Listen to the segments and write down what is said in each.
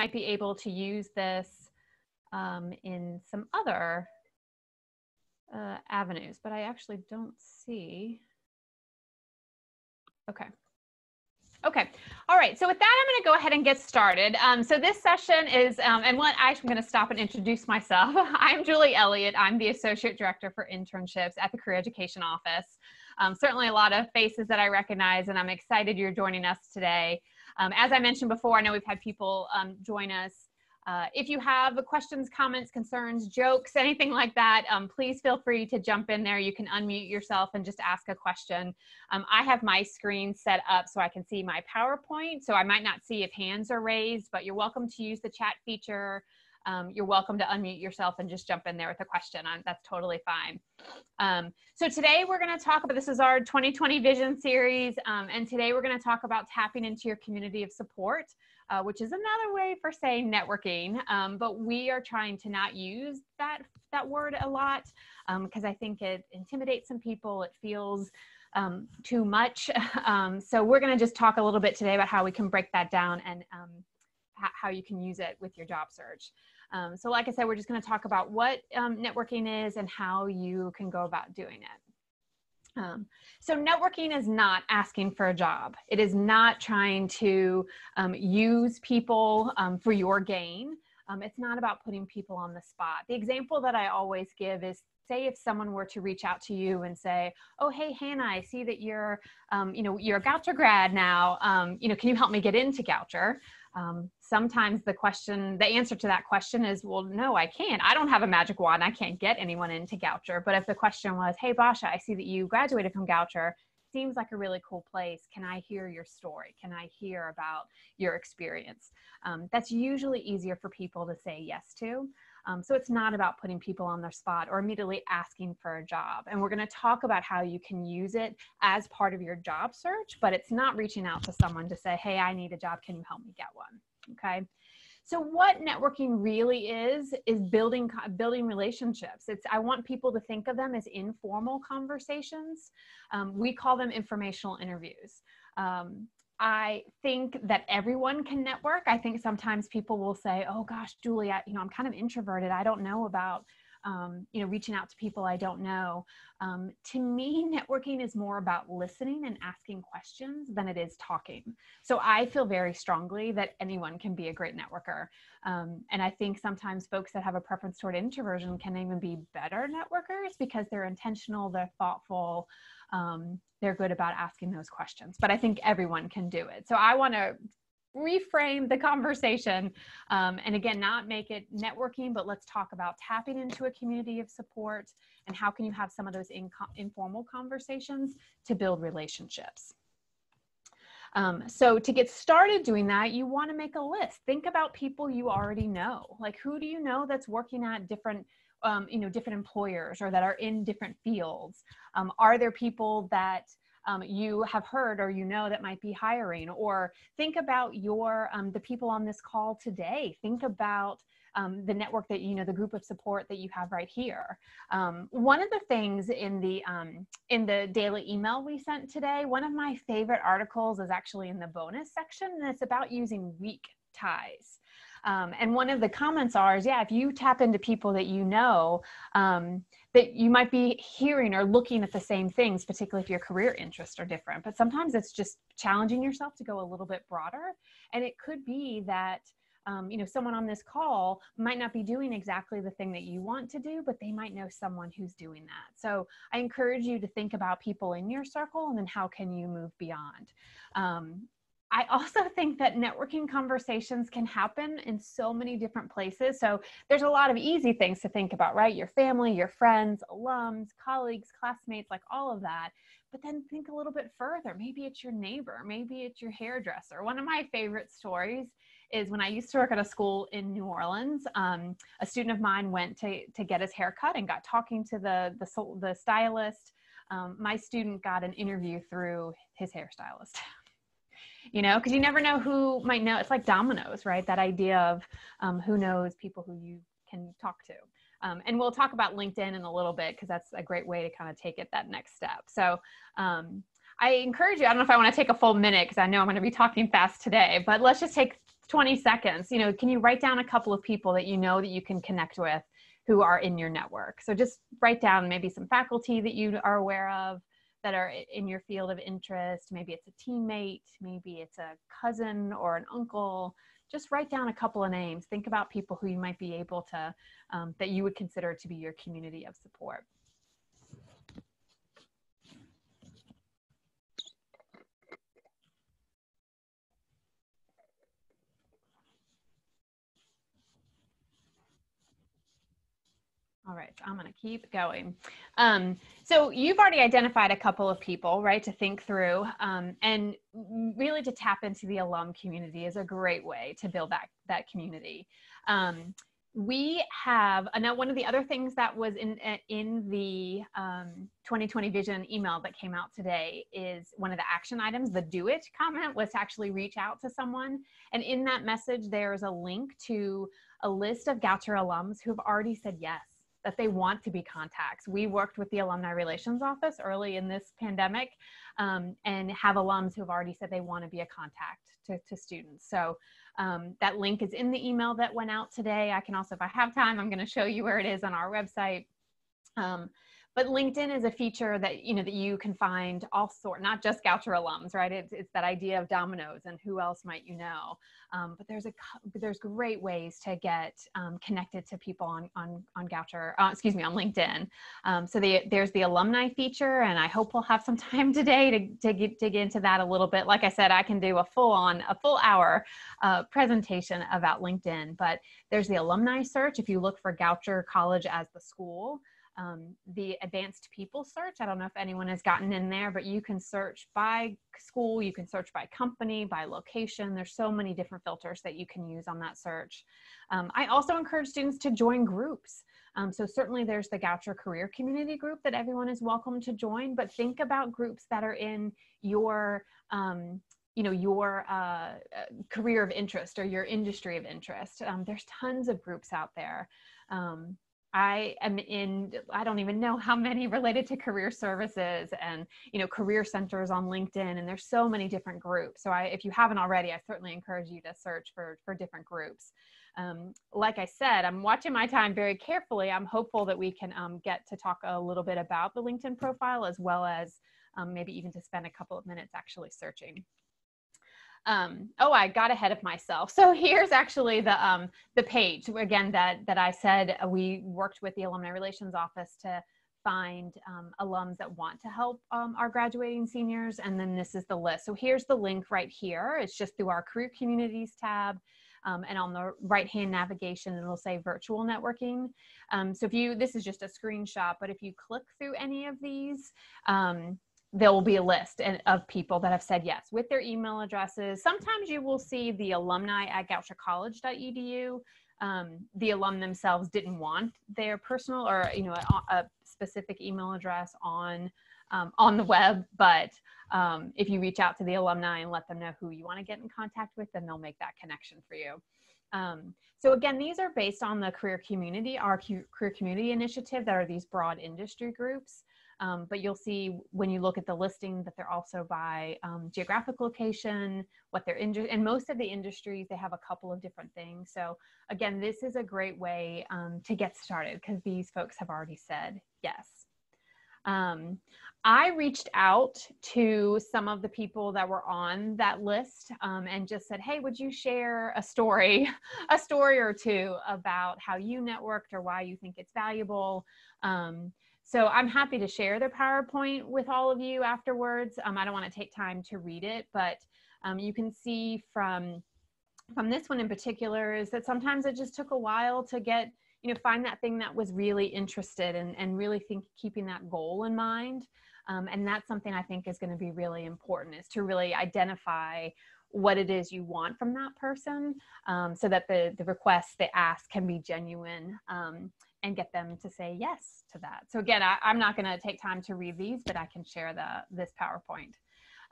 might be able to use this um, in some other uh, avenues, but I actually don't see. Okay. Okay. All right. So with that, I'm going to go ahead and get started. Um, so this session is, um, and what I'm going to stop and introduce myself. I'm Julie Elliott. I'm the Associate Director for Internships at the Career Education Office. Um, certainly a lot of faces that I recognize, and I'm excited you're joining us today. Um, as I mentioned before, I know we've had people um, join us uh, if you have questions, comments, concerns, jokes, anything like that, um, please feel free to jump in there. You can unmute yourself and just ask a question. Um, I have my screen set up so I can see my PowerPoint, so I might not see if hands are raised, but you're welcome to use the chat feature. Um, you're welcome to unmute yourself and just jump in there with a question. I'm, that's totally fine. Um, so today we're going to talk about, this is our 2020 Vision series, um, and today we're going to talk about tapping into your community of support uh, which is another way for saying networking. Um, but we are trying to not use that that word a lot because um, I think it intimidates some people. It feels um, too much. Um, so we're going to just talk a little bit today about how we can break that down and um, how you can use it with your job search. Um, so like I said, we're just going to talk about what networking is and how you can go about doing it. Um, so networking is not asking for a job. It is not trying to um, use people um, for your gain. Um, it's not about putting people on the spot. The example that I always give is say if someone were to reach out to you and say, "Oh, hey Hannah, I see that you're, um, you know, you're a Goucher grad now. Um, you know, can you help me get into Goucher?" Um, sometimes the question, the answer to that question is, well, no, I can't. I don't have a magic wand. I can't get anyone into Goucher. But if the question was, hey, Basha, I see that you graduated from Goucher, seems like a really cool place. Can I hear your story? Can I hear about your experience? Um, that's usually easier for people to say yes to. Um, so it's not about putting people on their spot or immediately asking for a job. And we're going to talk about how you can use it as part of your job search, but it's not reaching out to someone to say, hey, I need a job. Can you help me get one? Okay. So what networking really is is building building relationships. It's I want people to think of them as informal conversations. Um, we call them informational interviews. Um, I think that everyone can network. I think sometimes people will say, "Oh gosh, Julie, I, you know, I'm kind of introverted. I don't know about, um, you know, reaching out to people I don't know." Um, to me, networking is more about listening and asking questions than it is talking. So I feel very strongly that anyone can be a great networker, um, and I think sometimes folks that have a preference toward introversion can even be better networkers because they're intentional, they're thoughtful um, they're good about asking those questions. But I think everyone can do it. So I want to reframe the conversation um, and again not make it networking but let's talk about tapping into a community of support and how can you have some of those in informal conversations to build relationships um, so to get started doing that you want to make a list think about people you already know like who do you know that's working at different um, you know different employers or that are in different fields. Um, are there people that um, you have heard or you know that might be hiring? Or think about your um, the people on this call today. Think about um, the network that you know the group of support that you have right here. Um, one of the things in the in the daily email we sent today one of my favorite articles is actually in the bonus section and it's about using weak ties um, and one of the comments are, is, yeah, if you tap into people that you know, um, that you might be hearing or looking at the same things, particularly if your career interests are different. But sometimes it's just challenging yourself to go a little bit broader. And it could be that, um, you know, someone on this call might not be doing exactly the thing that you want to do, but they might know someone who's doing that. So I encourage you to think about people in your circle and then how can you move beyond. Um, I also think that networking conversations can happen in so many different places. So there's a lot of easy things to think about, right? Your family, your friends, alums, colleagues, classmates, like all of that. But then think a little bit further. Maybe it's your neighbor, maybe it's your hairdresser. One of my favorite stories is when I used to work at a school in New Orleans. Um, a student of mine went to, to get his hair cut and got talking to the, the, the stylist. Um, my student got an interview through his hairstylist. you know, because you never know who might know. It's like dominoes, right? That idea of um, who knows people who you can talk to. Um, and we'll talk about LinkedIn in a little bit because that's a great way to kind of take it that next step. So um, I encourage you, I don't know if I want to take a full minute because I know I'm going to be talking fast today, but let's just take 20 seconds, you know, can you write down a couple of people that you know that you can connect with who are in your network? So just write down maybe some faculty that you are aware of that are in your field of interest. Maybe it's a teammate, maybe it's a cousin or an uncle. Just write down a couple of names. Think about people who you might be able to, um, that you would consider to be your community of support. All right, so I'm going to keep going. Um, so you've already identified a couple of people, right, to think through, um, and really to tap into the alum community is a great way to build that that community. Um, we have uh, now one of the other things that was in uh, in the 2020 um, vision email that came out today is one of the action items. The do it comment was to actually reach out to someone, and in that message there is a link to a list of Goucher alums who have already said yes that they want to be contacts. We worked with the Alumni Relations Office early in this pandemic um, and have alums who have already said they want to be a contact to, to students. So um, that link is in the email that went out today. I can also, if I have time, I'm going to show you where it is on our website. Um, but linkedin is a feature that you know that you can find all sort not just goucher alums right? It's, it's that idea of dominoes and who else might you know? Um, but there's a there's great ways to get um, connected to people on on on goucher uh, excuse me on linkedin. Um, so the, there's the alumni feature and i hope we'll have some time today to, to get, dig into that a little bit. Like i said i can do a full on a full hour uh, presentation about linkedin but there's the alumni search. If you look for goucher college as the school um, the advanced people search. I don't know if anyone has gotten in there, but you can search by school, you can search by company, by location. There's so many different filters that you can use on that search. Um, I also encourage students to join groups. Um, so certainly there's the Goucher Career Community group that everyone is welcome to join, but think about groups that are in your um, you know your uh, uh, career of interest or your industry of interest. Um, there's tons of groups out there. Um, I am in, I don't even know how many related to career services and, you know, career centers on LinkedIn. And there's so many different groups. So I, if you haven't already, I certainly encourage you to search for, for different groups. Um, like I said, I'm watching my time very carefully. I'm hopeful that we can um, get to talk a little bit about the LinkedIn profile as well as um, maybe even to spend a couple of minutes actually searching um, oh, I got ahead of myself. So here's actually the um, the page again that that I said uh, we worked with the alumni relations office to find um, alums that want to help um, our graduating seniors, and then this is the list. So here's the link right here. It's just through our career communities tab. Um, and on the right hand navigation it'll say virtual networking um, so if you this is just a screenshot but if you click through any of these um, there will be a list and, of people that have said yes with their email addresses. Sometimes you will see the alumni at gouchercollege.edu. Um, the alum themselves didn't want their personal or you know a, a specific email address on um, on the web, but um, if you reach out to the alumni and let them know who you want to get in contact with, then they'll make that connection for you. Um, so again, these are based on the career community, our career community initiative that are these broad industry groups. Um, but you'll see when you look at the listing that they're also by um, geographic location, what they're in, and most of the industries, they have a couple of different things. So again, this is a great way um, to get started because these folks have already said yes. Um, I reached out to some of the people that were on that list um, and just said, hey, would you share a story, a story or two about how you networked or why you think it's valuable? So I'm happy to share the PowerPoint with all of you afterwards. Um, I don't want to take time to read it, but um, you can see from from this one in particular is that sometimes it just took a while to get you know find that thing that was really interested and and really think keeping that goal in mind. Um, and that's something I think is going to be really important is to really identify what it is you want from that person um, so that the, the request, the ask can be genuine um, and get them to say yes to that. So again, I, am not going to take time to read these, but I can share the this PowerPoint.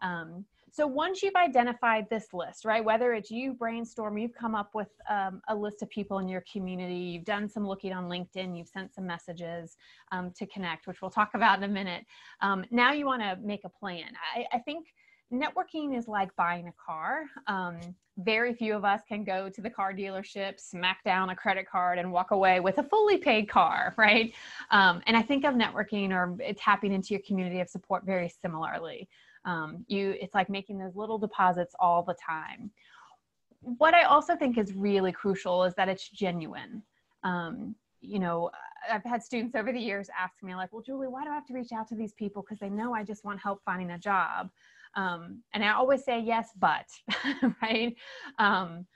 Um, so once you've identified this list, right, whether it's you brainstorm, you've come up with um, a list of people in your community, you've done some looking on LinkedIn, you've sent some messages um, to connect, which we'll talk about in a minute. Um, now you want to make a plan. I, I think networking is like buying a car. Um, very few of us can go to the car dealership, smack down a credit card, and walk away with a fully paid car, right? Um, and I think of networking or tapping into your community of support very similarly. Um, you, it's like making those little deposits all the time. What I also think is really crucial is that it's genuine. Um, you know, I've had students over the years ask me like, well, Julie, why do I have to reach out to these people? Because they know I just want help finding a job. Um, and I always say yes, but, right? Um,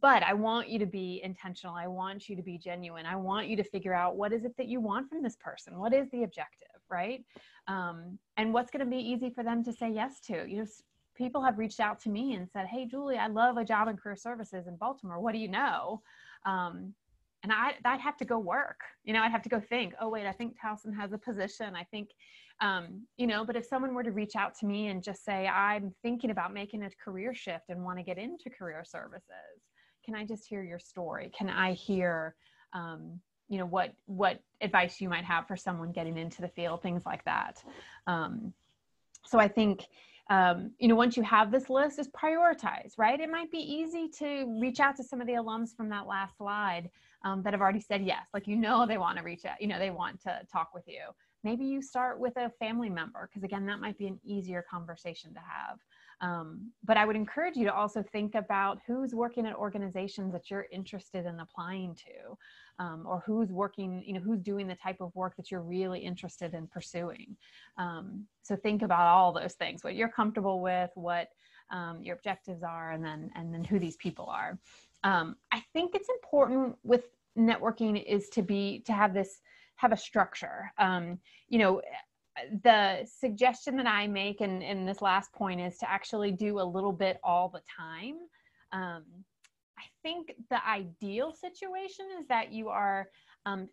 but I want you to be intentional. I want you to be genuine. I want you to figure out what is it that you want from this person? What is the objective, right? Um, and what's going to be easy for them to say yes to? You know, people have reached out to me and said, Hey, Julie, I love a job in career services in Baltimore. What do you know? Um, and I, I'd have to go work, you know, I'd have to go think, oh, wait, I think Towson has a position. I think, um, you know, but if someone were to reach out to me and just say, I'm thinking about making a career shift and want to get into career services, can I just hear your story? Can I hear, um, you know, what, what advice you might have for someone getting into the field, things like that. Um, so I think, um, you know, once you have this list, is prioritize, right? It might be easy to reach out to some of the alums from that last slide um, that have already said yes. Like, you know, they want to reach out, you know, they want to talk with you. Maybe you start with a family member, because again, that might be an easier conversation to have. Um, but I would encourage you to also think about who's working at organizations that you're interested in applying to, um, or who's working, you know, who's doing the type of work that you're really interested in pursuing. Um, so think about all those things: what you're comfortable with, what um, your objectives are, and then and then who these people are. Um, I think it's important with networking is to be to have this have a structure. Um, you know, the suggestion that I make in, in this last point is to actually do a little bit all the time. Um, I think the ideal situation is that you are um,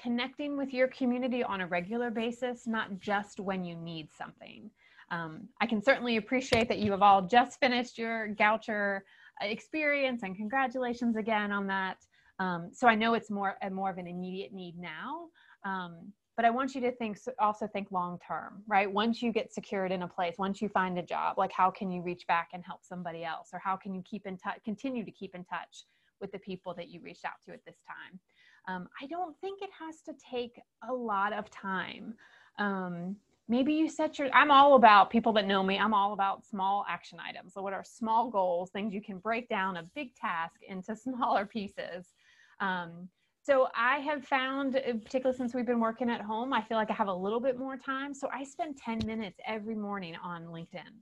connecting with your community on a regular basis, not just when you need something. Um, I can certainly appreciate that you have all just finished your Goucher experience and congratulations again on that. Um, so I know it's more, more of an immediate need now. Um, but I want you to think also think long term, right? Once you get secured in a place, once you find a job, like how can you reach back and help somebody else, or how can you keep in touch, continue to keep in touch with the people that you reached out to at this time? Um, I don't think it has to take a lot of time. Um, maybe you set your i'm all about people that know me i'm all about small action items so what are small goals things you can break down a big task into smaller pieces um, so I have found, uh, particularly since we've been working at home, I feel like I have a little bit more time. So I spend 10 minutes every morning on LinkedIn.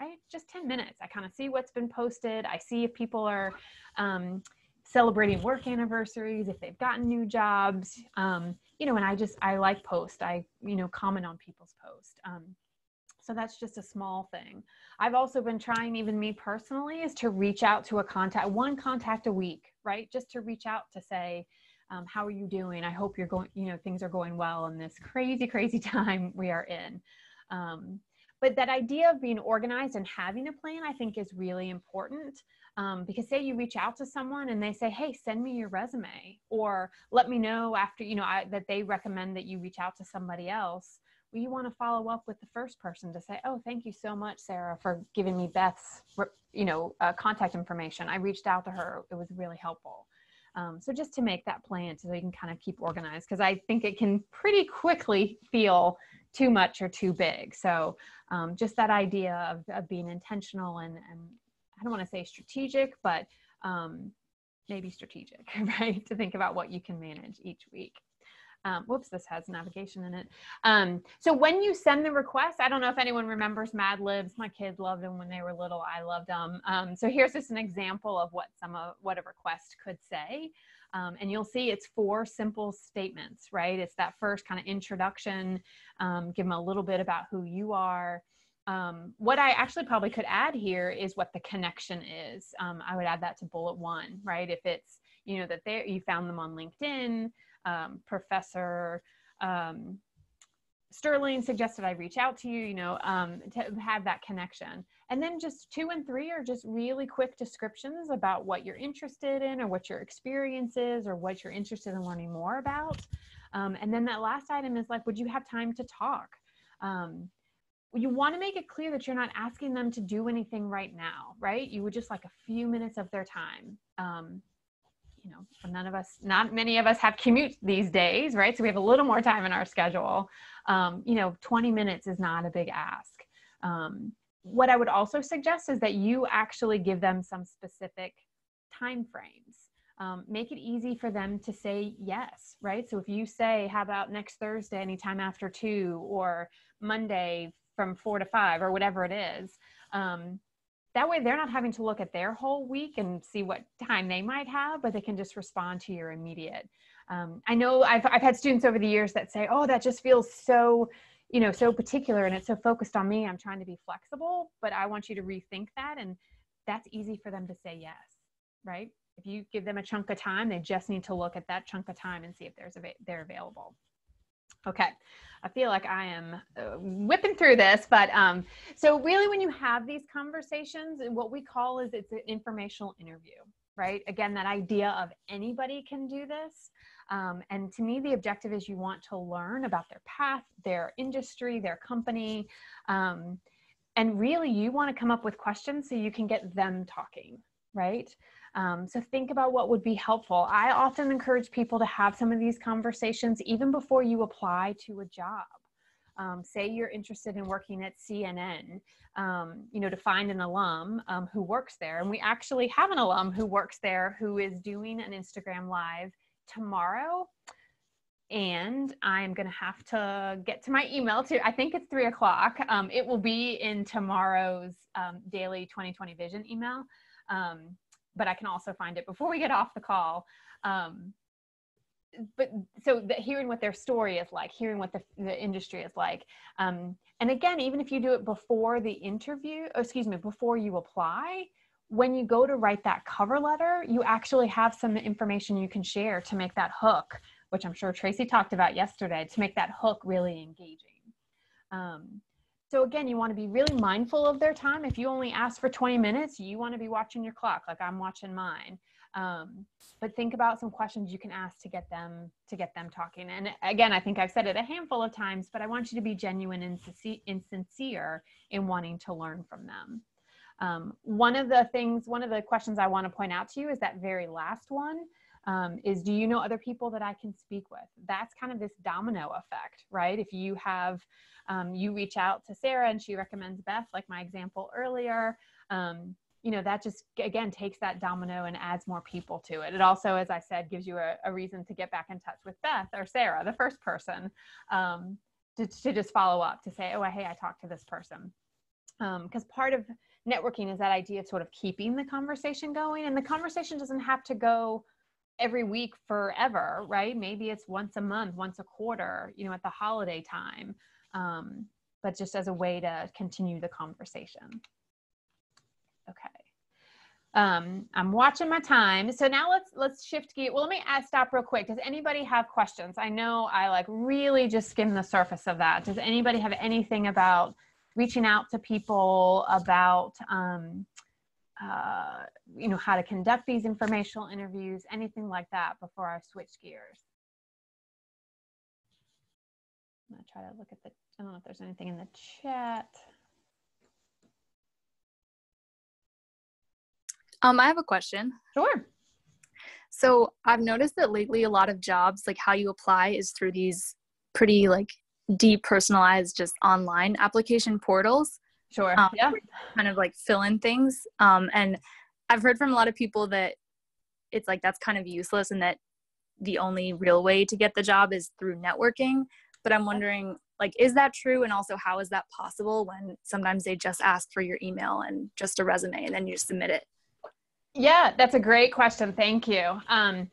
Right? Just 10 minutes. I kind of see what's been posted. I see if people are um, celebrating work anniversaries, if they've gotten new jobs. Um, you know, and I just, I like post. I, you know, comment on people's posts. Um, so that's just a small thing. I've also been trying, even me personally, is to reach out to a contact, one contact a week, right? Just to reach out to say, um, how are you doing? I hope you're going, you know, things are going well in this crazy, crazy time we are in. Um, but that idea of being organized and having a plan, I think, is really important. Um, because say you reach out to someone and they say, "Hey, send me your resume," or let me know after you know I, that they recommend that you reach out to somebody else well, you want to follow up with the first person to say, "Oh, thank you so much, Sarah, for giving me Beth's, you know, uh, contact information. I reached out to her; it was really helpful." Um, so just to make that plan, so you can kind of keep organized, because I think it can pretty quickly feel too much or too big. So um, just that idea of, of being intentional and, and I don't want to say strategic, but um, maybe strategic, right? To think about what you can manage each week. Um, whoops, this has navigation in it. Um, so when you send the request, I don't know if anyone remembers Mad Libs. My kids loved them when they were little. I loved them. Um, so here's just an example of what some of what a request could say. Um, and you'll see it's four simple statements, right? It's that first kind of introduction, um, give them a little bit about who you are. Um, what I actually probably could add here is what the connection is. I would add that to bullet one, right? If it's, you know, that they you found them on LinkedIn, um, Professor um, Sterling suggested I reach out to you, you know, um, to have that connection. And then just two and three are just really quick descriptions about what you're interested in or what your experience is or what you're interested in learning more about. Um, and then that last item is like, would you have time to talk? Um, you want to make it clear that you're not asking them to do anything right now, right? You would just like a few minutes of their time. Um, you know, none of us, not many of us have commutes these days, right? So we have a little more time in our schedule. Um, you know, 20 minutes is not a big ask. Um, what I would also suggest is that you actually give them some specific time frames. Um, make it easy for them to say yes, right? So if you say, how about next Thursday, anytime after two, or Monday from four to five, or whatever it is, um, that way they're not having to look at their whole week and see what time they might have but they can just respond to your immediate um, i know I've, I've had students over the years that say oh that just feels so you know so particular and it's so focused on me. I'm trying to be flexible but i want you to rethink that and that's easy for them to say yes right? If you give them a chunk of time they just need to look at that chunk of time and see if there's a they're available okay I feel like I am uh, whipping through this, but um, so really, when you have these conversations, what we call is it's an informational interview, right? Again, that idea of anybody can do this. Um, and to me, the objective is you want to learn about their path, their industry, their company. Um, and really, you want to come up with questions so you can get them talking, right? Um, so think about what would be helpful. I often encourage people to have some of these conversations even before you apply to a job. Um, say you're interested in working at CNN, um, you know, to find an alum um, who works there. And we actually have an alum who works there who is doing an Instagram live tomorrow. And I'm going to have to get to my email too. I think it's three o'clock. Um, it will be in tomorrow's um, daily 2020 vision email. But I can also find it before we get off the call. Um, but so the, hearing what their story is like, hearing what the, the industry is like. Um, and again, even if you do it before the interview, oh, excuse me, before you apply, when you go to write that cover letter, you actually have some information you can share to make that hook, which I'm sure Tracy talked about yesterday, to make that hook really engaging. Um, so again, you want to be really mindful of their time. If you only ask for 20 minutes, you want to be watching your clock like I'm watching mine. Um, but think about some questions you can ask to get them to get them talking. And again, I think I've said it a handful of times, but I want you to be genuine and, sincere in wanting to learn from them. Um, one of the things, one of the questions I want to point out to you is that very last one. Um, is do you know other people that I can speak with? That's kind of this domino effect, right? If you have um, you reach out to Sarah and she recommends Beth, like my example earlier. Um, you know, that just again takes that domino and adds more people to it. It also, as I said, gives you a, a reason to get back in touch with Beth or Sarah, the first person, um, to, to just follow up to say, oh, hey, I talked to this person. Because um, part of networking is that idea of sort of keeping the conversation going, and the conversation doesn't have to go every week forever, right? Maybe it's once a month, once a quarter, you know, at the holiday time um, but just as a way to continue the conversation. Okay. Um, I'm watching my time. So now let's let's shift gear. Well, let me ask, stop real quick. Does anybody have questions? I know I like really just skim the surface of that. Does anybody have anything about reaching out to people about um, uh, you know how to conduct these informational interviews, anything like that before I switch gears? I'm gonna try to look at the, I don't know if there's anything in the chat. Um, I have a question. Sure. So I've noticed that lately a lot of jobs, like how you apply is through these pretty like depersonalized, just online application portals. Sure. Um, yeah. Kind of like fill in things. Um, and I've heard from a lot of people that it's like that's kind of useless and that the only real way to get the job is through networking. But i'm wondering like is that true? And also how is that possible when sometimes they just ask for your email and just a resume and then you submit it? Yeah that's a great question. Thank you. Um,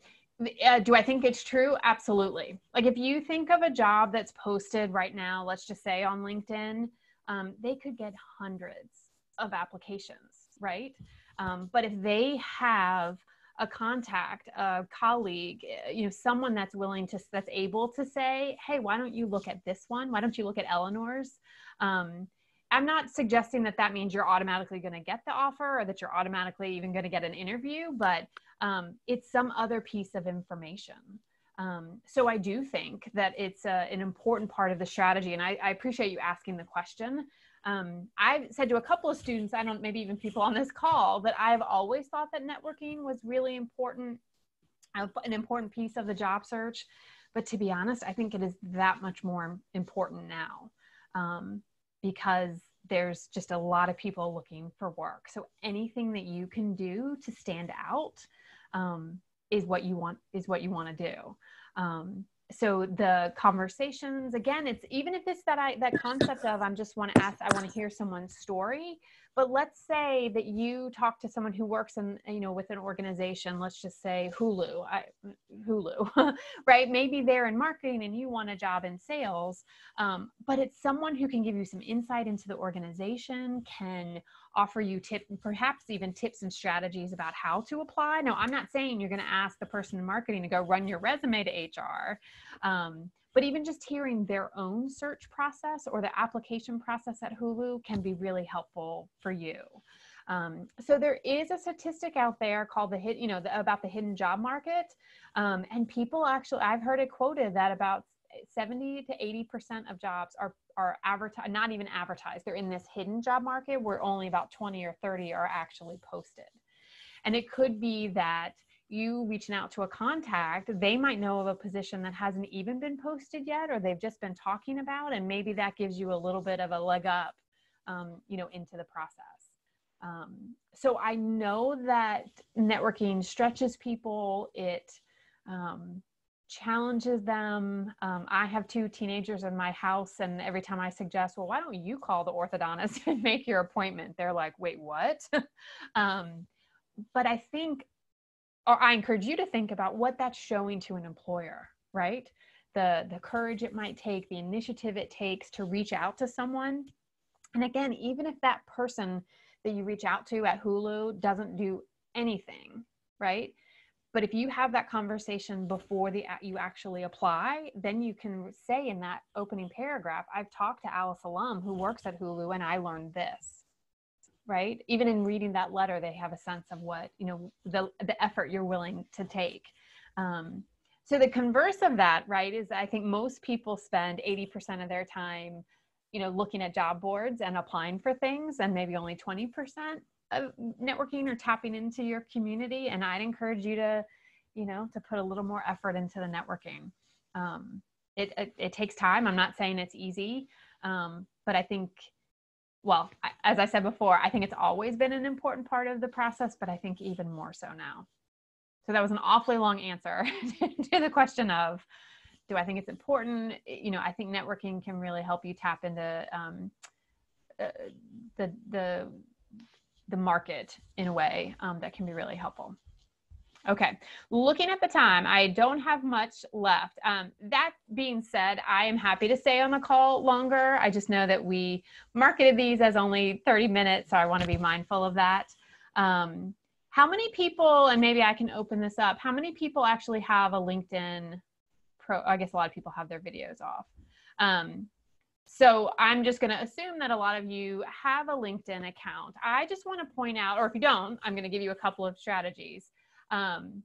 uh, do i think it's true? Absolutely. Like if you think of a job that's posted right now let's just say on linkedin um, they could get hundreds of applications right um, but if they have a contact, a colleague, eh, you know, someone that's willing to, that's able to say, hey, why don't you look at this one? Why don't you look at Eleanor's? Um, I'm not suggesting that that means you're automatically going to get the offer or that you're automatically even going to get an interview, but um, it's some other piece of information. Um, so I do think that it's a, an important part of the strategy, and I, I appreciate you asking the question um, I've said to a couple of students, I don't, maybe even people on this call, that I've always thought that networking was really important, an important piece of the job search. But to be honest, I think it is that much more important now um, because there's just a lot of people looking for work. So anything that you can do to stand out um, is what you want is what you want to do. Um, so the conversations again it's even if it's that i that concept of i'm just want to ask i want to hear someone's story but let's say that you talk to someone who works in you know with an organization let's just say hulu I, hulu right? Maybe they're in marketing and you want a job in sales um, but it's someone who can give you some insight into the organization can offer you tip perhaps even tips and strategies about how to apply. Now i'm not saying you're going to ask the person in marketing to go run your resume to hr um, but even just hearing their own search process or the application process at hulu can be really helpful for you um, so there is a statistic out there called the hit you know the, about the hidden job market um, and people actually i've heard it quoted that about 70 to 80 percent of jobs are are advertised, not even advertised. They're in this hidden job market where only about 20 or 30 are actually posted. And it could be that you reaching out to a contact, they might know of a position that hasn't even been posted yet, or they've just been talking about, and maybe that gives you a little bit of a leg up, um, you know, into the process. Um, so I know that networking stretches people. It um, challenges them. Um, I have two teenagers in my house, and every time I suggest, well, why don't you call the orthodontist and make your appointment? They're like, wait, what? um, but I think, or I encourage you to think about what that's showing to an employer, right? The, the courage it might take, the initiative it takes to reach out to someone. And again, even if that person that you reach out to at Hulu doesn't do anything, right? but if you have that conversation before the you actually apply then you can say in that opening paragraph i've talked to alice alum who works at hulu and i learned this right? Even in reading that letter they have a sense of what you know the the effort you're willing to take. Um, so the converse of that right is i think most people spend 80% of their time you know looking at job boards and applying for things and maybe only 20% of networking or tapping into your community. And i'd encourage you to you know to put a little more effort into the networking. Um, it, it, it takes time. I'm not saying it's easy um, but i think well as i said before i think it's always been an important part of the process but i think even more so now so that was an awfully long answer to the question of do i think it's important you know i think networking can really help you tap into um, uh, the the the market in a way um, that can be really helpful. Okay, looking at the time, I don't have much left. Um, that being said, I am happy to stay on the call longer. I just know that we marketed these as only 30 minutes, so I want to be mindful of that. Um, how many people, and maybe I can open this up, how many people actually have a LinkedIn pro? I guess a lot of people have their videos off. Um, so I'm just going to assume that a lot of you have a LinkedIn account. I just want to point out, or if you don't, I'm going to give you a couple of strategies. Um,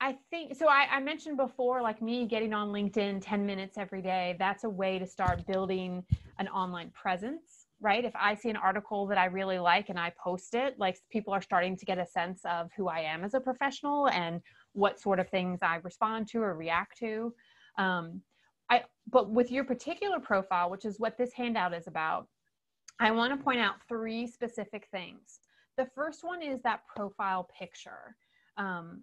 I think so. I, I, mentioned before, like me getting on LinkedIn 10 minutes every day, that's a way to start building an online presence, right? If I see an article that I really like and I post it, like people are starting to get a sense of who I am as a professional and what sort of things I respond to or react to. Um, I, but with your particular profile, which is what this handout is about, I want to point out three specific things. The first one is that profile picture. Um,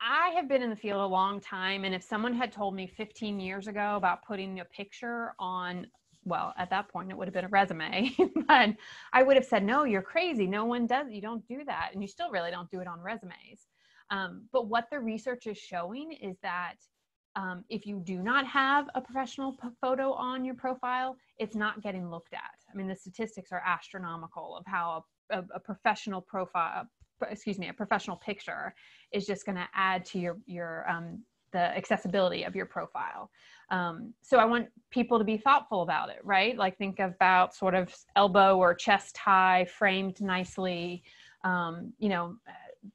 I have been in the field a long time, and if someone had told me 15 years ago about putting a picture on, well, at that point it would have been a resume, but I would have said, no, you're crazy. No one does, you don't do that. And you still really don't do it on resumes. Um, but what the research is showing is that um, if you do not have a professional photo on your profile, it's not getting looked at. I mean, the statistics are astronomical of how a, a, professional profile, excuse me, a professional picture is just going to add to your your um, the accessibility of your profile. Um, so I want people to be thoughtful about it, right? Like think about sort of elbow or chest high, framed nicely. Um, you know,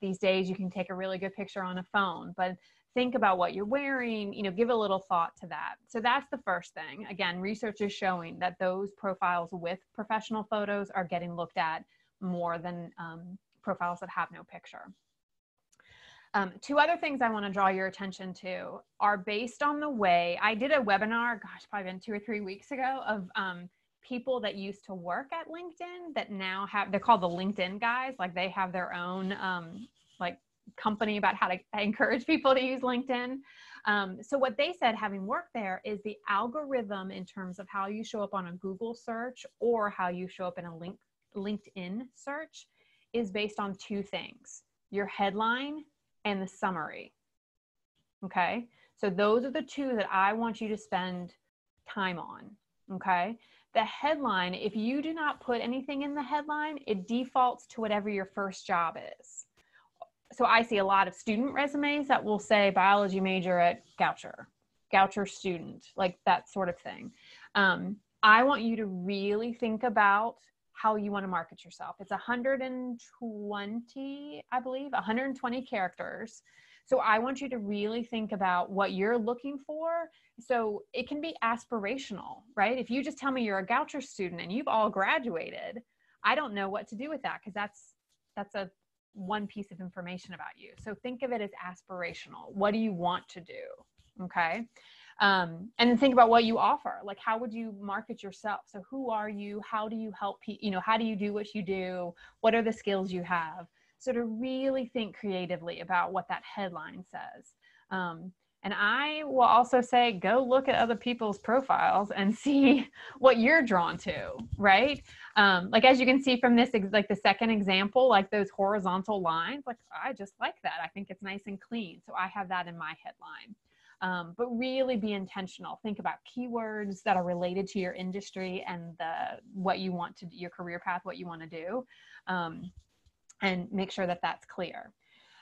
these days you can take a really good picture on a phone, but think about what you're wearing, you know, give a little thought to that. So that's the first thing. Again, research is showing that those profiles with professional photos are getting looked at more than um, profiles that have no picture. Um, two other things I want to draw your attention to are based on the way I did a webinar, gosh, probably been two or three weeks ago, of um, people that used to work at LinkedIn that now have, they're called the LinkedIn guys, like they have their own um, like company about how to encourage people to use LinkedIn. Um, so what they said, having worked there, is the algorithm in terms of how you show up on a Google search or how you show up in a link, LinkedIn search is based on two things: your headline and the summary. Okay. So those are the two that I want you to spend time on. Okay. The headline, if you do not put anything in the headline, it defaults to whatever your first job is. So I see a lot of student resumes that will say biology major at Goucher, Goucher student, like that sort of thing. Um, I want you to really think about how you want to market yourself. It's 120, I believe, 120 characters. So I want you to really think about what you're looking for. So it can be aspirational, right? If you just tell me you're a Goucher student and you've all graduated, I don't know what to do with that because that's that's a one piece of information about you. So think of it as aspirational. What do you want to do? Okay um, and think about what you offer. Like how would you market yourself? So who are you? How do you help people you know how do you do what you do? What are the skills you have? So to really think creatively about what that headline says. Um, and I will also say, go look at other people's profiles and see what you're drawn to, right? Um, like as you can see from this, like the second example, like those horizontal lines, like I just like that. I think it's nice and clean. So I have that in my headline um, but really be intentional. Think about keywords that are related to your industry and the what you want to your career path what you want to do um, and make sure that that's clear.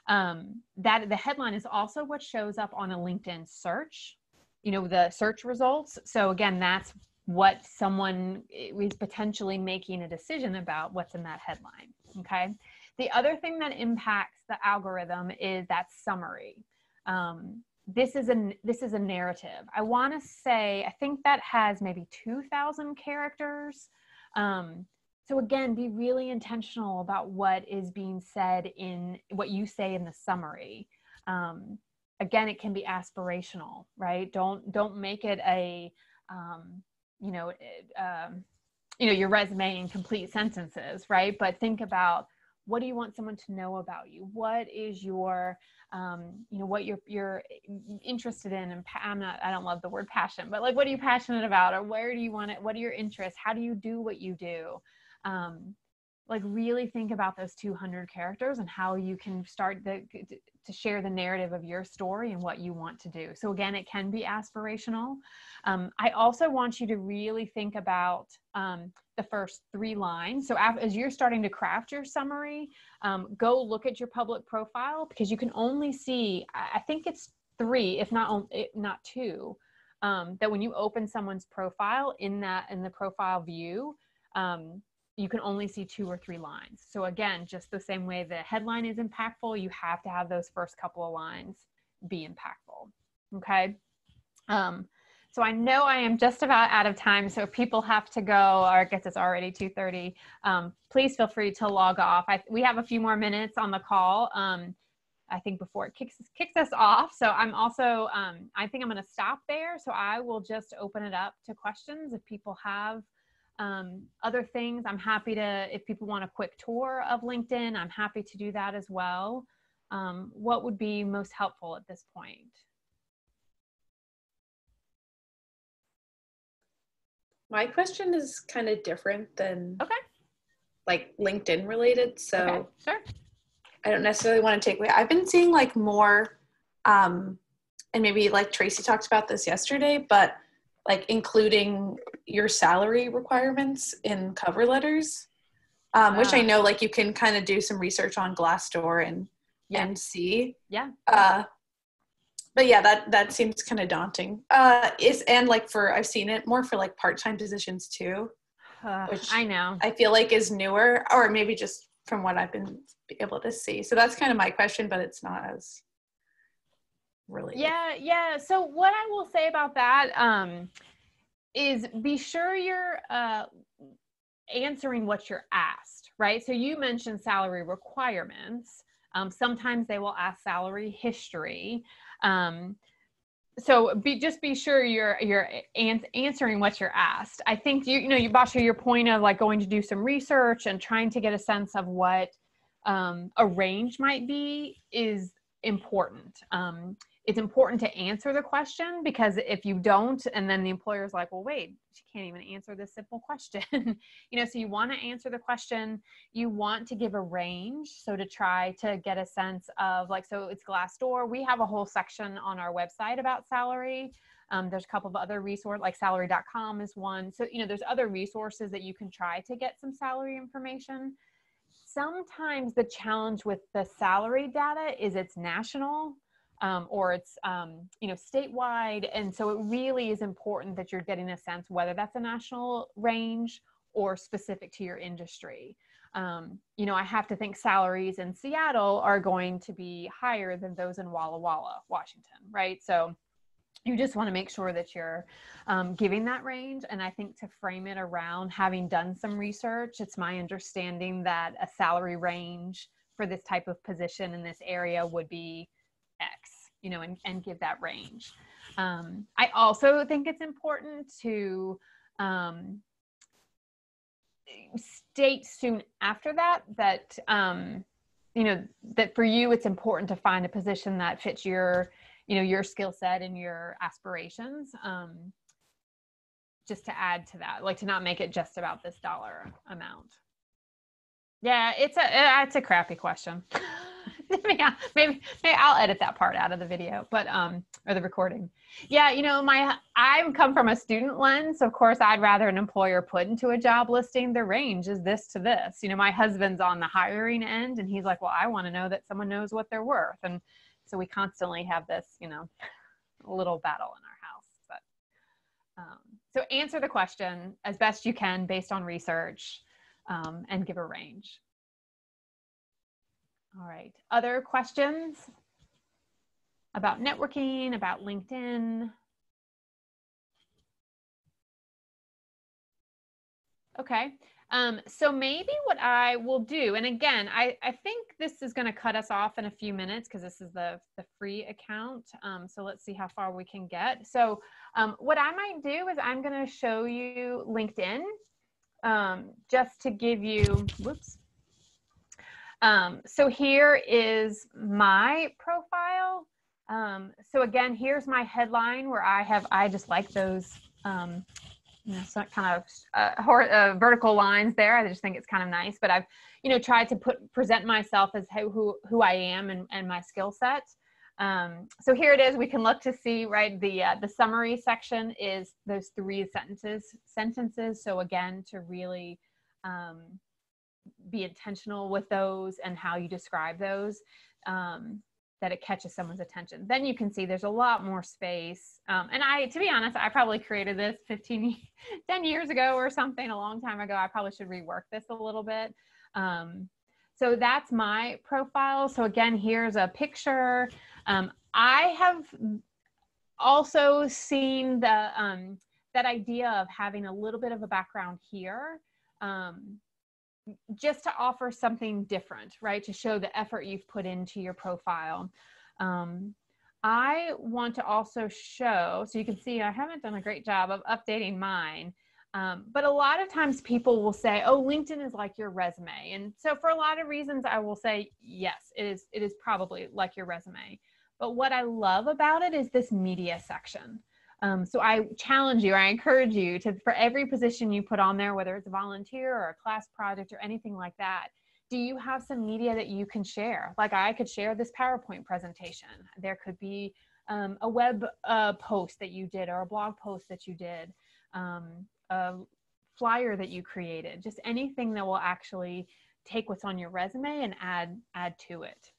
Um, that the headline is also what shows up on a linkedin search you know the search results. So again that's what someone is potentially making a decision about what's in that headline okay? The other thing that impacts the algorithm is that summary. Um, this is a this is a narrative. I want to say I think that has maybe 2,000 characters. Um, so again, be really intentional about what is being said in what you say in the summary. Um, again, it can be aspirational, right? Don't don't make it a um, you know um, you know your resume in complete sentences, right? But think about what do you want someone to know about you? What is your um, you know what you're you're interested in and i'm not i don't love the word passion but like what are you passionate about or where do you want it what are your interests? How do you do what you do? Um, like really think about those 200 characters and how you can start the, to share the narrative of your story and what you want to do. So again it can be aspirational. Um, i also want you to really think about um, the first three lines so as you're starting to craft your summary um, go look at your public profile because you can only see i think it's three if not not two um, that when you open someone's profile in that in the profile view um, you can only see two or three lines. So again, just the same way the headline is impactful, you have to have those first couple of lines be impactful. Okay. Um, so I know I am just about out of time. So if people have to go, or I guess it's already 2.30, um, please feel free to log off. I, we have a few more minutes on the call. Um, I think before it kicks, kicks us off. So I'm also, um, I think I'm going to stop there. So I will just open it up to questions if people have um, other things, I'm happy to, if people want a quick tour of LinkedIn, I'm happy to do that as well. Um, what would be most helpful at this point? My question is kind of different than okay. like LinkedIn related. So okay. sure. I don't necessarily want to take away. I've been seeing like more, um, and maybe like Tracy talked about this yesterday, but like including your salary requirements in cover letters, um, which I ah. know like you can kind of do some research on Glassdoor and yeah. and see. Yeah. Uh, but yeah, that that seems kind of daunting. Uh, is and like for I've seen it more for like part time positions too, uh, which I know I feel like is newer or maybe just from what I've been able to see. So that's kind of my question, but it's not as really. Yeah, yeah. So what I will say about that um, is be sure you're uh, answering what you're asked, right? So you mentioned salary requirements. Um, sometimes they will ask salary history. Um, so be just be sure you're you're an- answering what you're asked. I think you you know you Basha your point of like going to do some research and trying to get a sense of what um, a range might be is important. Um, it's important to answer the question because if you don't and then the employer is like well wait she can't even answer this simple question. You know so you want to answer the question. You want to give a range so to try to get a sense of like so it's glassdoor. We have a whole section on our website about salary. Um, there's a couple of other resources like salary.com is one. So you know there's other resources that you can try to get some salary information. Sometimes the challenge with the salary data is it's national um, or it's um, you know statewide. And so it really is important that you're getting a sense whether that's a national range or specific to your industry. Um, you know i have to think salaries in seattle are going to be higher than those in walla walla washington right? So you just want to make sure that you're um, giving that range. And i think to frame it around having done some research it's my understanding that a salary range for this type of position in this area would be you know, and, and give that range. Um, I also think it's important to um, state soon after that that, um, you know, that for you it's important to find a position that fits your, you know, your skill set and your aspirations. Um, just to add to that, like to not make it just about this dollar amount. Yeah, it's a it's a crappy question. yeah, maybe, maybe I'll edit that part out of the video, but um, or the recording. Yeah, you know, my I come from a student lens. Of course, I'd rather an employer put into a job listing the range is this to this. You know, my husband's on the hiring end, and he's like, well, I want to know that someone knows what they're worth, and so we constantly have this, you know, little battle in our house. But um, so answer the question as best you can based on research, um, and give a range. All right. Other questions about networking, about LinkedIn? Okay. Um, so maybe what I will do, and again, I, I think this is going to cut us off in a few minutes because this is the, the free account. Um, so let's see how far we can get. So um, what I might do is I'm going to show you LinkedIn um, just to give you, whoops, um, so here is my profile. Um, so again, here's my headline where I have, I just like those, um, you know, some kind of uh, hor- uh, vertical lines there. I just think it's kind of nice, but I've, you know, tried to put, present myself as who, who, I am and, and my skill set. Um, so here it is. We can look to see, right, the, uh, the summary section is those three sentences, sentences. So again, to really, um, be intentional with those and how you describe those um, that it catches someone's attention. Then you can see there's a lot more space. Um, and i to be honest i probably created this 15 10 years ago or something a long time ago. I probably should rework this a little bit. Um, so that's my profile. So again here's a picture. Um, i have also seen the um, that idea of having a little bit of a background here. Um, just to offer something different, right? To show the effort you've put into your profile. Um, I want to also show, so you can see I haven't done a great job of updating mine. Um, but a lot of times people will say, "Oh, LinkedIn is like your resume," and so for a lot of reasons, I will say, "Yes, it is. It is probably like your resume." But what I love about it is this media section. Um, so I challenge you, I encourage you to, for every position you put on there, whether it's a volunteer or a class project or anything like that, do you have some media that you can share? Like I could share this PowerPoint presentation. There could be um, a web uh, post that you did or a blog post that you did, um, a flyer that you created, just anything that will actually take what's on your resume and add add to it.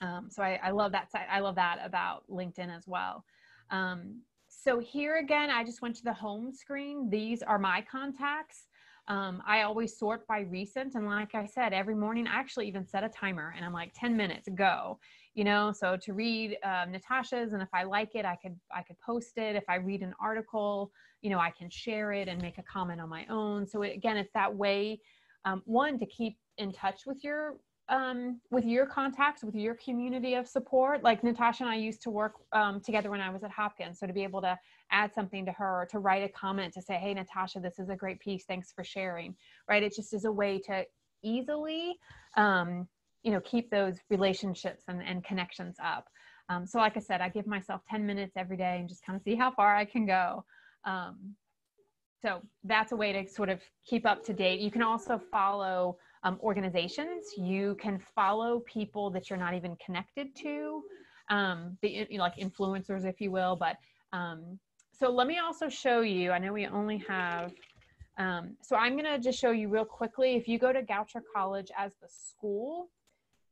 Um, so I, I, love that. I love that about LinkedIn as well. Um, so here again, I just went to the home screen. These are my contacts. Um, I always sort by recent. And like I said, every morning I actually even set a timer and I'm like 10 minutes, go. You know, so to read um, Natasha's and if I like it, I could I could post it. If I read an article, you know, I can share it and make a comment on my own. So it, again, it's that way, um, one, to keep in touch with your um, with your contacts, with your community of support. Like Natasha and I used to work um, together when I was at Hopkins. So to be able to add something to her, or to write a comment to say, hey, Natasha, this is a great piece. Thanks for sharing, right? It just is a way to easily, um, you know, keep those relationships and, and connections up. Um, so like I said, I give myself 10 minutes every day and just kind of see how far I can go. Um, so that's a way to sort of keep up to date. You can also follow um, organizations. You can follow people that you're not even connected to, um, the you know, like influencers, if you will. But um, so let me also show you. I know we only have. Um, so I'm going to just show you real quickly. If you go to Goucher College as the school,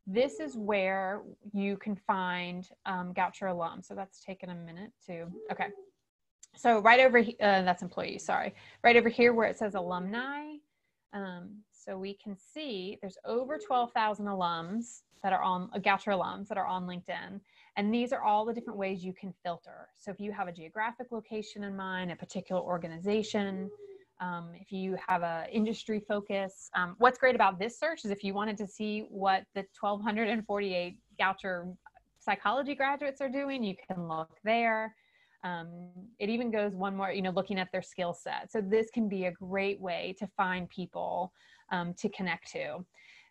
this is where you can find um, Goucher alum. So that's taken a minute to. Okay. So right over uh, that's employees. Sorry, right over here where it says alumni. Um, so we can see there's over 12,000 alums that are on uh, Goucher alums that are on LinkedIn. And these are all the different ways you can filter. So if you have a geographic location in mind, a particular organization, um, if you have a industry focus, um, what's great about this search is if you wanted to see what the 1,248 Goucher psychology graduates are doing, you can look there. Um, it even goes one more, you know, looking at their skill set. So this can be a great way to find people um, to connect to.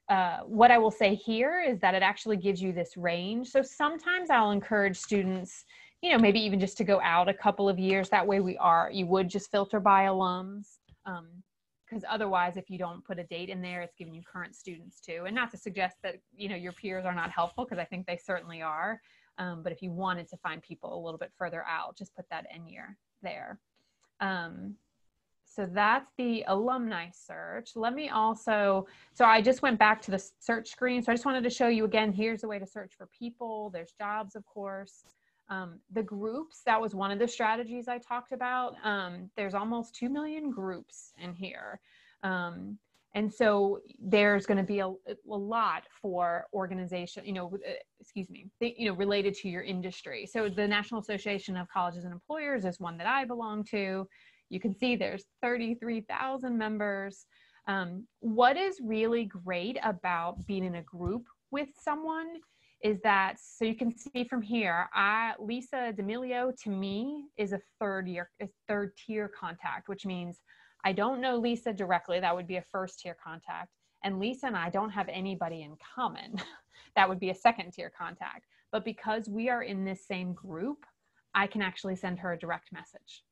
Uh, what I will say here is that it actually gives you this range. So sometimes I'll encourage students, you know, maybe even just to go out a couple of years. That way we are, you would just filter by alums. because um, otherwise if you don't put a date in there it's giving you current students too and not to suggest that you know your peers are not helpful because i think they certainly are um, but if you wanted to find people a little bit further out just put that in year there um, so that's the alumni search. Let me also, so I just went back to the search screen. So I just wanted to show you again, here's a way to search for people. There's jobs, of course. Um, the groups, that was one of the strategies I talked about. Um, there's almost 2 million groups in here. Um, and so there's going to be a, a, lot for organization, you know, uh, excuse me, you know, related to your industry. So the National Association of Colleges and Employers is one that I belong to you can see there's 33,000 members. Um, what is really great about being in a group with someone is that, so you can see from here, I, Lisa D'Amelio to me is a third year, a third tier contact, which means I don't know Lisa directly. That would be a first tier contact. And Lisa and I don't have anybody in common. that would be a second tier contact. But because we are in this same group, I can actually send her a direct message.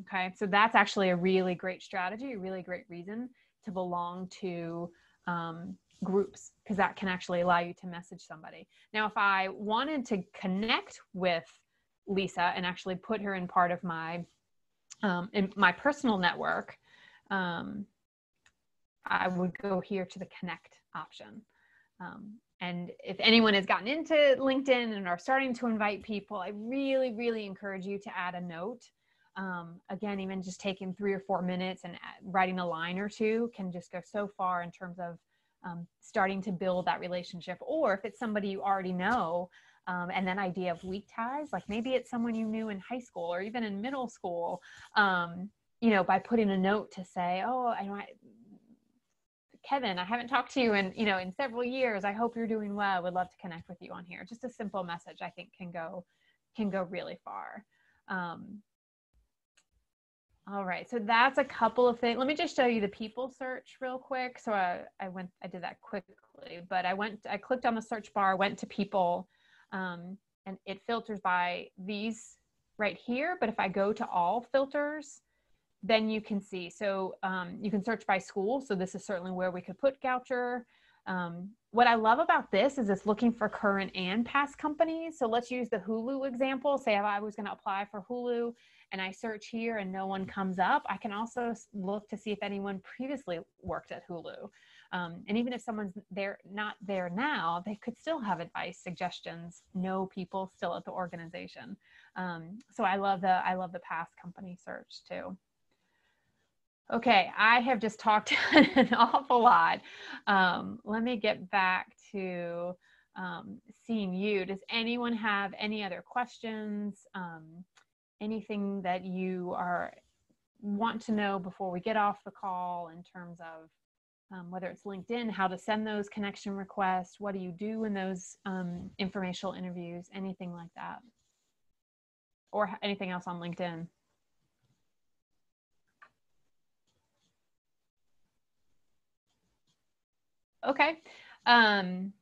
Okay, so that's actually a really great strategy, a really great reason to belong to um, groups because that can actually allow you to message somebody. Now, if I wanted to connect with Lisa and actually put her in part of my um, in my personal network, um, I would go here to the connect option. Um, and if anyone has gotten into LinkedIn and are starting to invite people, I really, really encourage you to add a note um, again, even just taking three or four minutes and writing a line or two can just go so far in terms of um, starting to build that relationship. Or if it's somebody you already know, um, and that idea of weak ties, like maybe it's someone you knew in high school or even in middle school, um, you know, by putting a note to say, oh, I, I, Kevin, I haven't talked to you in, you know, in several years. I hope you're doing well. Would love to connect with you on here. Just a simple message, I think, can go can go really far. Um, all right, so that's a couple of things. Let me just show you the people search real quick. So I, I went, I did that quickly, but I went, I clicked on the search bar, went to people, um, and it filters by these right here. But if I go to all filters, then you can see. So um, you can search by school. So this is certainly where we could put Goucher. Um, what I love about this is it's looking for current and past companies. So let's use the Hulu example. Say if I was going to apply for Hulu and I search here and no one comes up, I can also look to see if anyone previously worked at Hulu. Um, and even if someone's there, not there now, they could still have advice, suggestions, know people still at the organization. Um, so I love the I love the past company search too. Okay, I have just talked an awful lot. Um, let me get back to um, seeing you. Does anyone have any other questions? Um, anything that you are want to know before we get off the call in terms of um, whether it's LinkedIn, how to send those connection requests, what do you do in those um, informational interviews, anything like that, or anything else on LinkedIn. Okay. Um,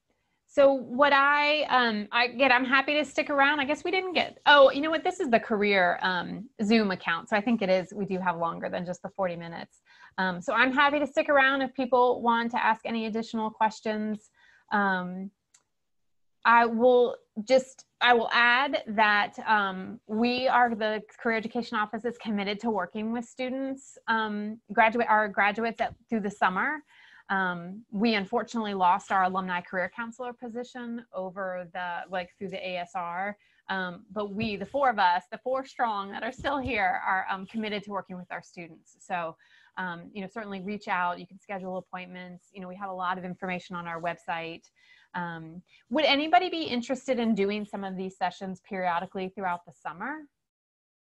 so what I, um, I get, I'm happy to stick around. I guess we didn't get, oh, you know what? This is the career um, Zoom account. So I think it is, we do have longer than just the 40 minutes. Um, so I'm happy to stick around if people want to ask any additional questions. Um, I will just, I will add that um, we are, the Career Education Office is committed to working with students, um, graduate, our graduates at, through the summer. Um, we unfortunately lost our alumni career counselor position over the, like through the ASR. Um, but we, the four of us, the four strong that are still here, are um, committed to working with our students. So, um, you know, certainly reach out. You can schedule appointments. You know, we have a lot of information on our website. Um, would anybody be interested in doing some of these sessions periodically throughout the summer?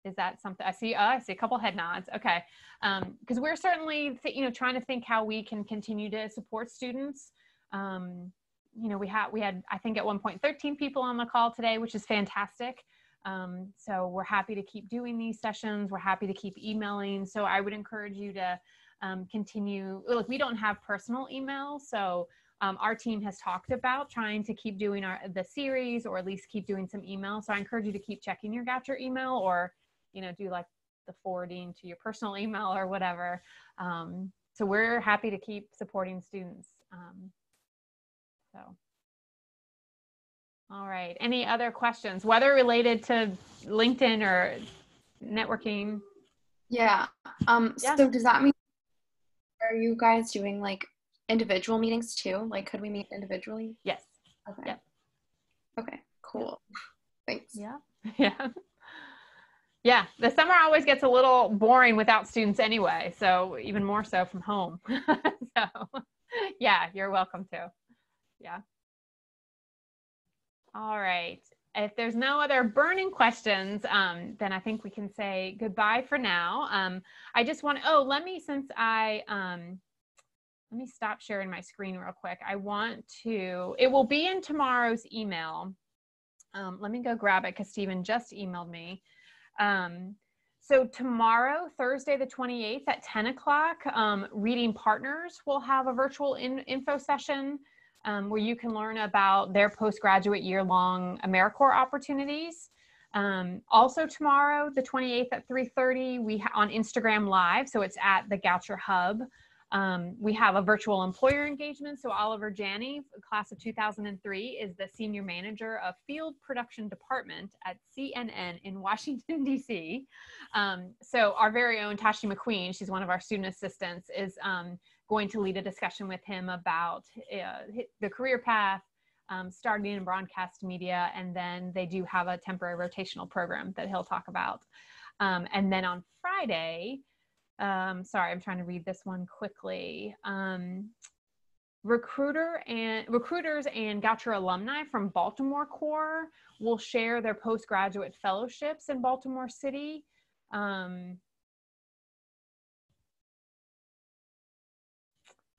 Is that something I see? Oh, I see a couple head nods. Okay, because um, we're certainly you know trying to think how we can continue to support students. Um, you know, we had we had I think at one point 13 people on the call today, which is fantastic. Um, so we're happy to keep doing these sessions. We're happy to keep emailing. So I would encourage you to um, continue. Look, we don't have personal email, so um, our team has talked about trying to keep doing our the series or at least keep doing some email. So I encourage you to keep checking your Goucher email or you know, do like the forwarding to your personal email or whatever. Um, so we're happy to keep supporting students. Um, so, all right. Any other questions, whether related to LinkedIn or networking? Yeah. Um, yeah. So does that mean are you guys doing like individual meetings too? Like, could we meet individually? Yes. Okay. Yep. Okay. Cool. Thanks. Yeah. Yeah. Yeah, the summer always gets a little boring without students anyway, so even more so from home. so, yeah, you're welcome to. Yeah. All right. If there's no other burning questions, um, then I think we can say goodbye for now. Um, I just want, oh, let me, since I, um, let me stop sharing my screen real quick. I want to, it will be in tomorrow's email. Um, let me go grab it because Stephen just emailed me. Um, so tomorrow, Thursday the 28th at 10 o'clock, um, Reading Partners will have a virtual in, info session um, where you can learn about their postgraduate year-long AmeriCorps opportunities. Um, also tomorrow, the 28th at 3.30, we on Instagram Live, so it's at the Goucher Hub. Um, we have a virtual employer engagement. So Oliver Janney, class of 2003, is the senior manager of field production department at CNN in Washington, D.C. Um, so our very own Tashi McQueen, she's one of our student assistants, is um, going to lead a discussion with him about uh, the career path, um, starting in broadcast media, and then they do have a temporary rotational program that he'll talk about. Um, and then on Friday, um, sorry, I'm trying to read this one quickly. Um, recruiter and recruiters and Goucher alumni from Baltimore Corps will share their postgraduate fellowships in Baltimore City. Um,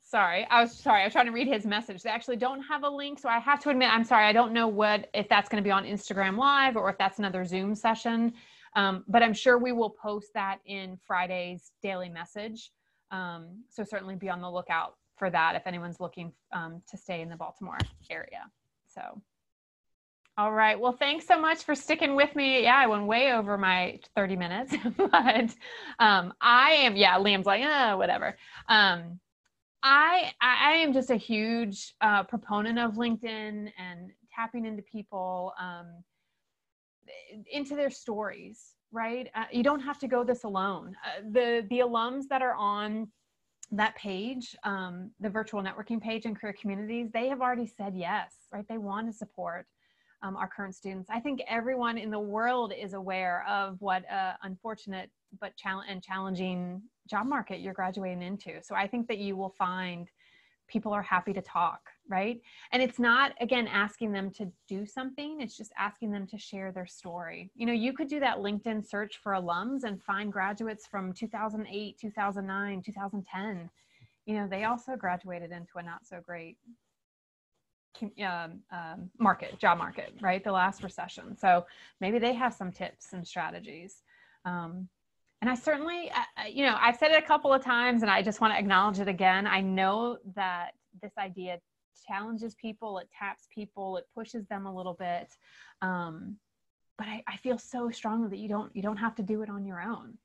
sorry, I was sorry. I was trying to read his message. They actually don't have a link, so I have to admit, I'm sorry. I don't know what if that's going to be on Instagram Live or if that's another Zoom session. Um, but I'm sure we will post that in Friday's daily message. Um, so certainly be on the lookout for that if anyone's looking um, to stay in the Baltimore area. So, all right. Well, thanks so much for sticking with me. Yeah, I went way over my 30 minutes, but um, I am, yeah, Liam's like, uh, whatever. Um, I, I am just a huge uh, proponent of LinkedIn and tapping into people. Um, into their stories right? Uh, you don't have to go this alone. Uh, the the alums that are on that page um, the virtual networking page and career communities they have already said yes right? They want to support um, our current students. I think everyone in the world is aware of what uh, unfortunate but and challenging job market you're graduating into. So I think that you will find people are happy to talk, right? And it's not, again, asking them to do something, it's just asking them to share their story. You know, you could do that LinkedIn search for alums and find graduates from 2008, 2009, 2010. You know, they also graduated into a not so great um, um, market, job market, right? The last recession. So maybe they have some tips and strategies. Um, and I certainly, uh, you know, I've said it a couple of times and I just want to acknowledge it again. I know that this idea challenges people, it taps people, it pushes them a little bit. Um, but I, I feel so strongly that you don't you don't have to do it on your own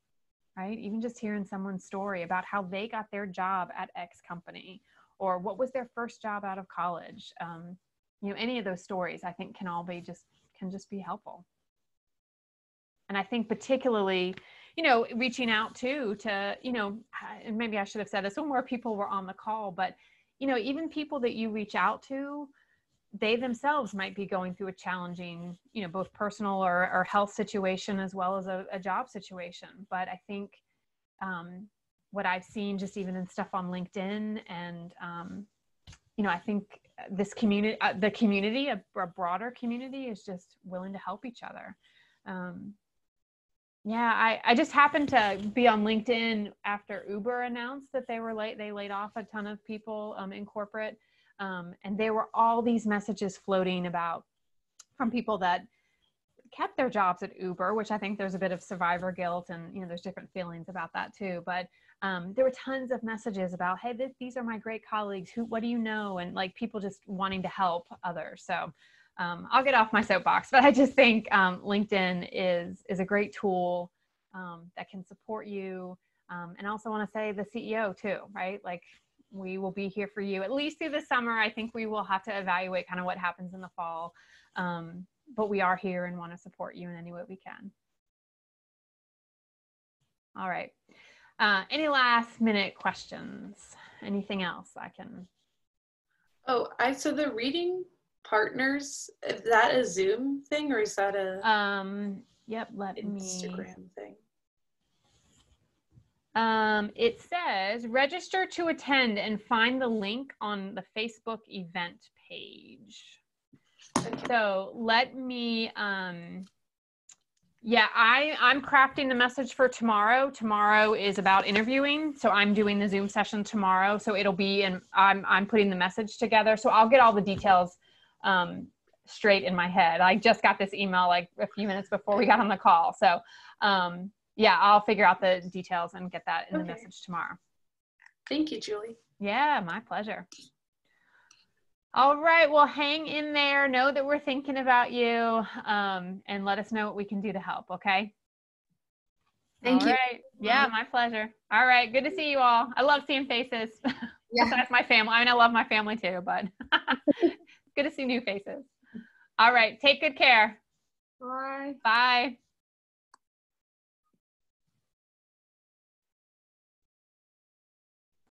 right even just hearing someone's story about how they got their job at x company or what was their first job out of college um, you know any of those stories i think can all be just can just be helpful and i think particularly you know reaching out too to you know and maybe i should have said this when more people were on the call but you know even people that you reach out to they themselves might be going through a challenging you know both personal or, or health situation as well as a, a job situation but i think um, what I've seen just even in stuff on LinkedIn and um, you know I think this community uh, the community a, a, broader community is just willing to help each other. Um, yeah, I, I just happened to be on LinkedIn after Uber announced that they were late. They laid off a ton of people um, in corporate, um, and there were all these messages floating about from people that kept their jobs at Uber, which I think there's a bit of survivor guilt, and you know there's different feelings about that too. But um, there were tons of messages about hey these are my great colleagues who what do you know and like people just wanting to help others so um, i'll get off my soapbox but i just think um, linkedin is is a great tool um, that can support you. Um, and i also want to say the ceo too right? Like we will be here for you at least through the summer. I think we will have to evaluate kind of what happens in the fall. Um, but we are here and want to support you in any way we can. All right. Uh, any last minute questions? Anything else I can? Oh, I so the reading partners is that a Zoom thing or is that a um? Yep. Let Instagram me Instagram thing. Um, it says register to attend and find the link on the Facebook event page. Okay. So let me um, yeah, I I'm crafting the message for tomorrow. Tomorrow is about interviewing, so I'm doing the Zoom session tomorrow. So it'll be and I'm I'm putting the message together. So I'll get all the details um, straight in my head. I just got this email like a few minutes before we got on the call. So um, yeah, I'll figure out the details and get that in okay. the message tomorrow. Thank you, Julie. Yeah, my pleasure. All right. Well, hang in there. Know that we're thinking about you um, and let us know what we can do to help. Okay. Thank all you. Right. Yeah, my pleasure. All right. Good to see you all. I love seeing faces. Yeah. That's my family. I mean, I love my family too, but good to see new faces. All right. Take good care. Bye. Bye.